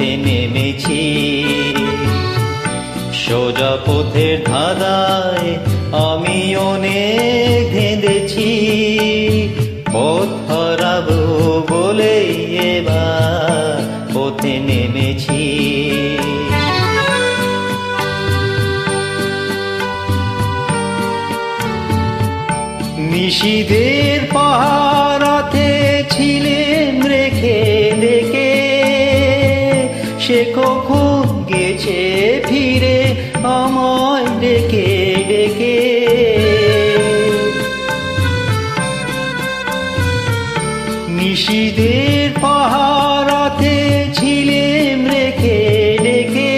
পথে নেমেছি। সোজা পথের ধাঁধায় আমি অনেক ধেঁধেছি পথ হারাবো বলে এবার পথে নেমেছি। নিশিদের পাহারাতে আমায় ডেকে ডেকে। নিশিদের পাহারাতে ছিলেন রেখে, ডেকে।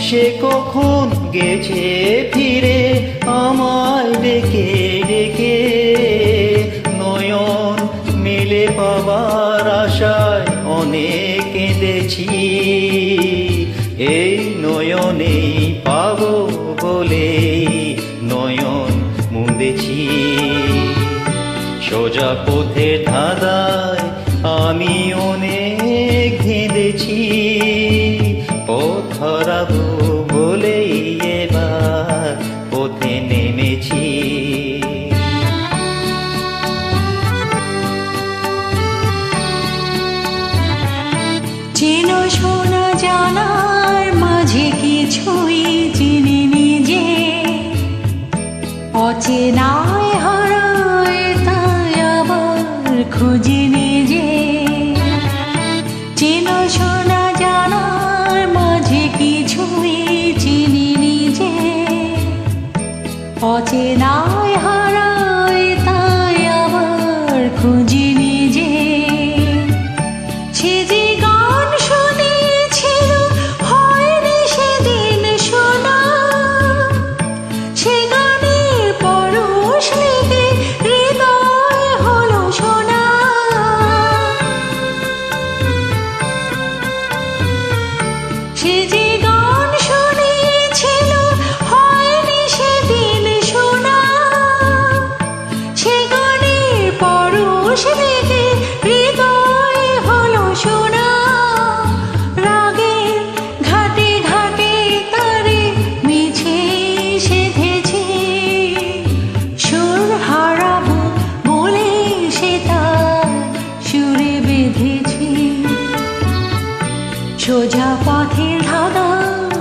সে কখন গেছে ফিরে, আমায় ডেকে ডেকে। নয়ন মেলে পাবার আশায় অনেক কেঁদেছি। এই নয়নেই পাব বলে নয়ন মুদেছি সোজা পথে ধাঁধায় আমি অনেক ঘেঁদেছি। পথ হারাবো বলেই এবার পথে নেমেছি। চেনো শোনা জানার মাঝে কিছুই চিনি নিজে অচেনায় হারায় তাই আবার খুঁজে নিজে চেনা শোনা জানার মাঝে কিছুই চিনি নিজে অচেনায় সোজা পথের ধাঁধায় আমি